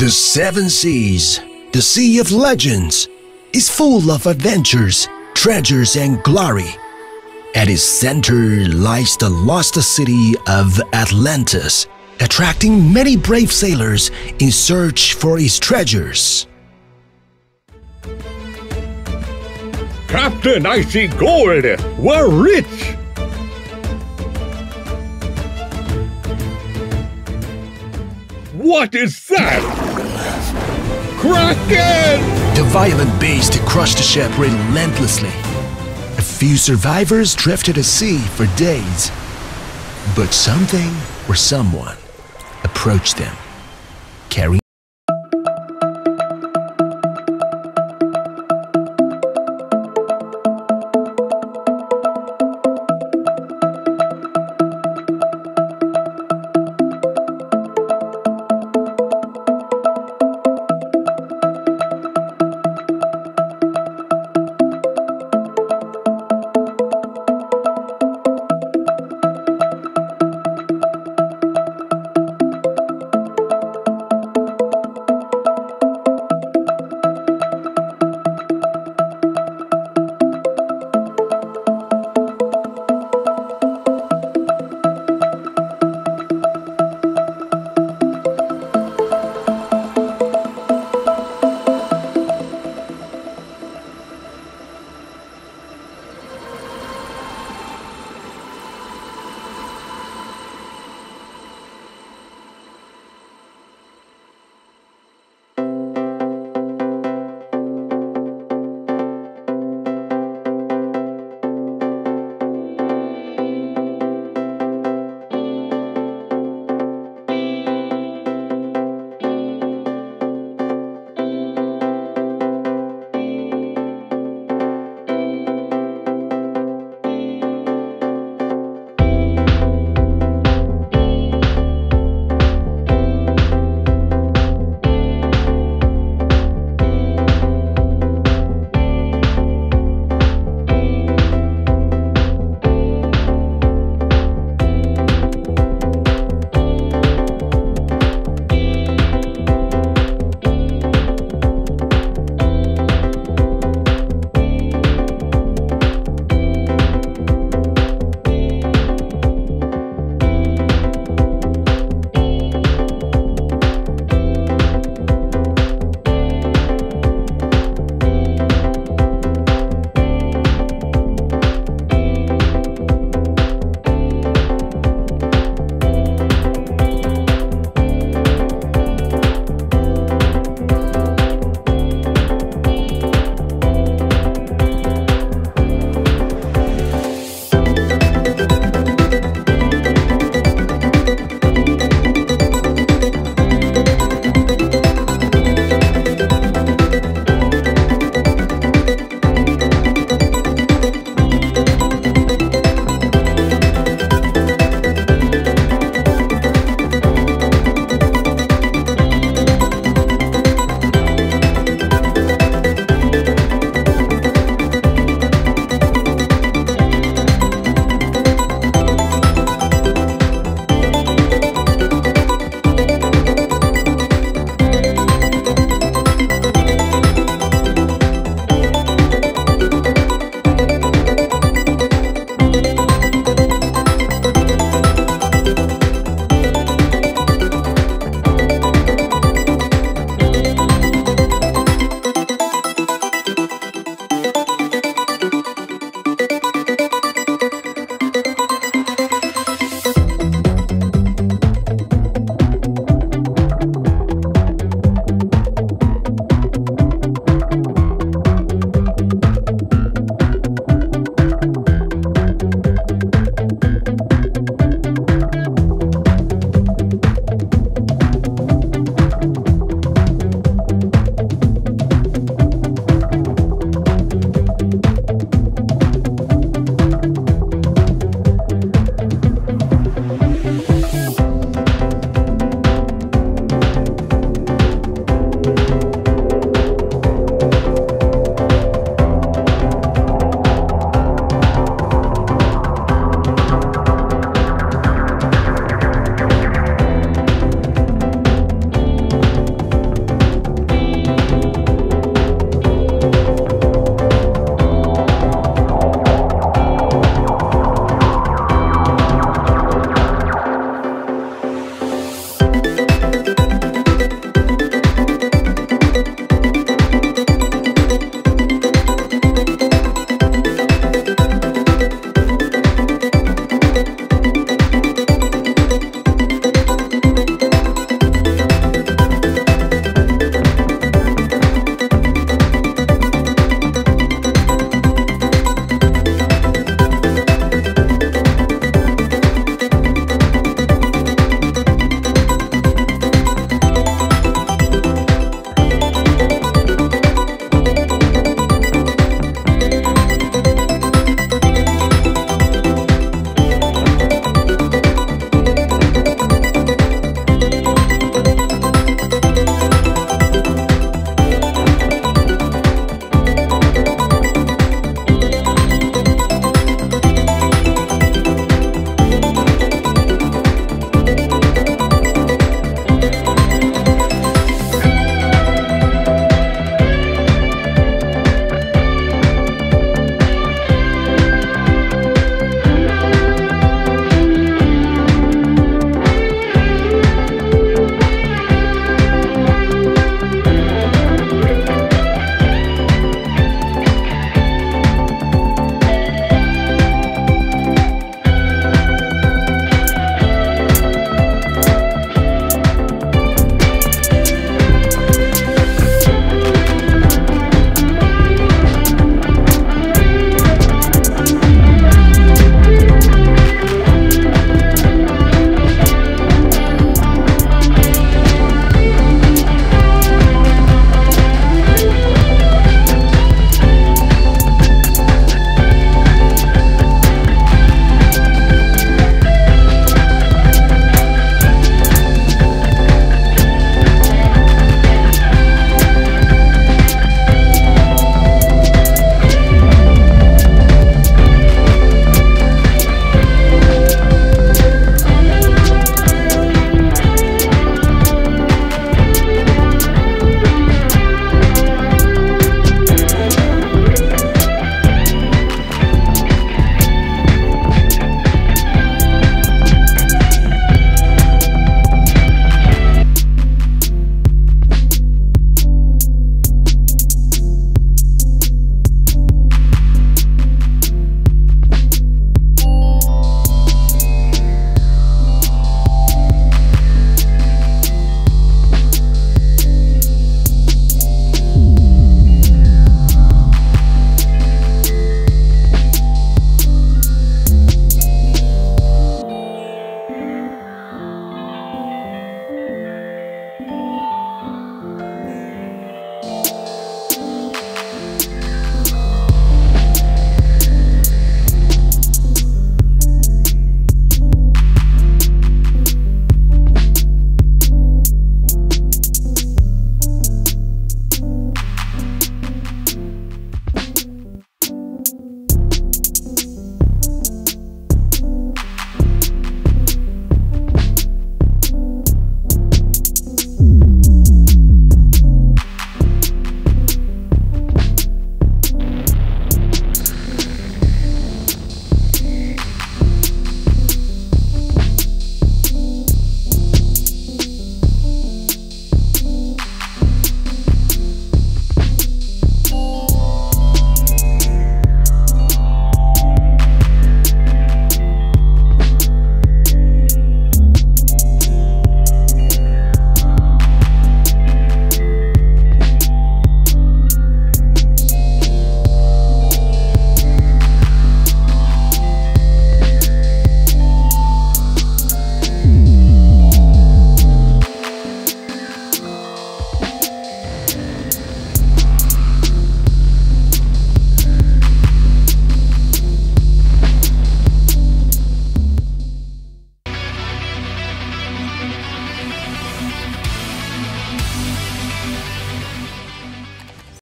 The Seven Seas, the Sea of Legends, is full of adventures, treasures, and glory. At its center lies the lost city of Atlantis, attracting many brave sailors in search for its treasures. Captain, I see gold! We're rich! What is that? Kraken! The violent beast crushed the ship relentlessly. A few survivors drifted at sea for days. But something or someone approached them, carrying